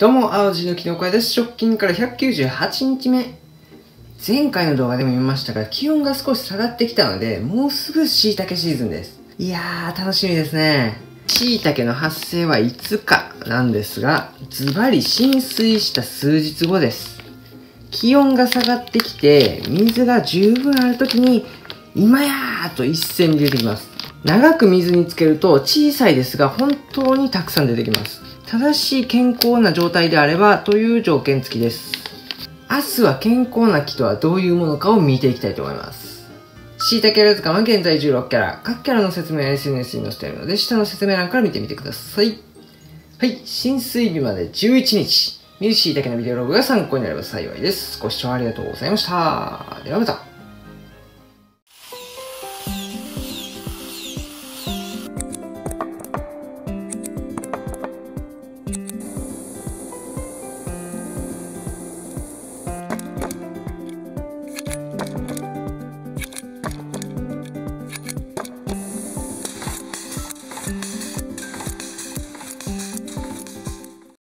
どうも、青汁のキノコ屋です。直近から198日目。前回の動画でも見ましたが、気温が少し下がってきたので、もうすぐ椎茸シーズンです。いやー、楽しみですね。椎茸の発生はいつかなんですが、ズバリ浸水した数日後です。気温が下がってきて、水が十分ある時に、今やーと一斉に出てきます。長く水につけると小さいですが本当にたくさん出てきます。正しい健康な状態であればという条件付きです。明日は健康な木とはどういうものかを見ていきたいと思います。椎茸レズカは現在16キャラ。各キャラの説明は SNS に載せているので、下の説明欄から見てみてください。はい、浸水日まで11日。見る椎茸のビデオログが参考になれば幸いです。ご視聴ありがとうございました。ではまた。